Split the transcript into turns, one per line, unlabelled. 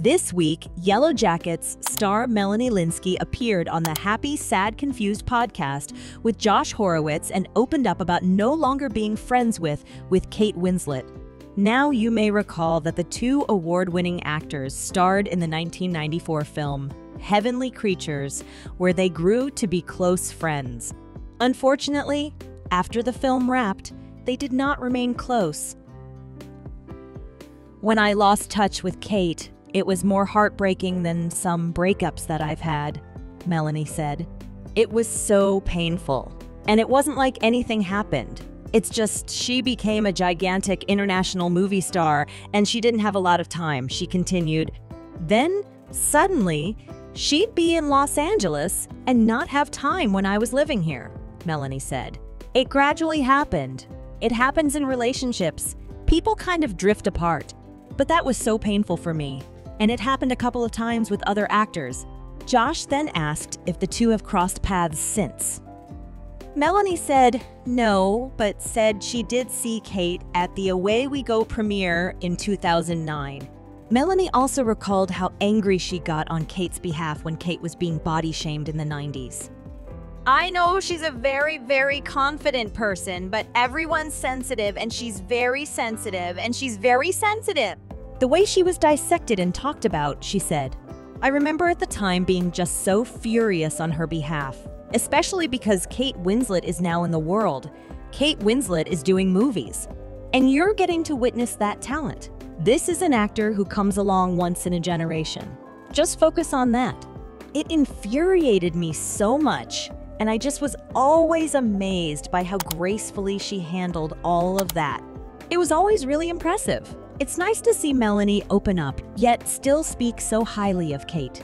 This week, Yellowjackets star Melanie Lynskey appeared on the Happy, Sad, Confused podcast with Josh Horowitz and opened up about no longer being friends with with Kate Winslet. Now you may recall that the two award-winning actors starred in the 1994 film Heavenly Creatures, where they grew to be close friends. Unfortunately, after the film wrapped, they did not remain close. When I lost touch with Kate, it was more heartbreaking than some breakups that I've had, Melanie said. It was so painful. And it wasn't like anything happened. It's just she became a gigantic international movie star and she didn't have a lot of time, she continued. Then, suddenly, she'd be in Los Angeles and not have time when I was living here, Melanie said. It gradually happened. It happens in relationships. People kind of drift apart. But that was so painful for me and it happened a couple of times with other actors. Josh then asked if the two have crossed paths since. Melanie said no, but said she did see Kate at the Away We Go premiere in 2009. Melanie also recalled how angry she got on Kate's behalf when Kate was being body shamed in the 90s. I know she's a very, very confident person, but everyone's sensitive and she's very sensitive and she's very sensitive. The way she was dissected and talked about, she said. I remember at the time being just so furious on her behalf, especially because Kate Winslet is now in the world. Kate Winslet is doing movies. And you're getting to witness that talent. This is an actor who comes along once in a generation. Just focus on that. It infuriated me so much, and I just was always amazed by how gracefully she handled all of that. It was always really impressive. It's nice to see Melanie open up, yet still speak so highly of Kate.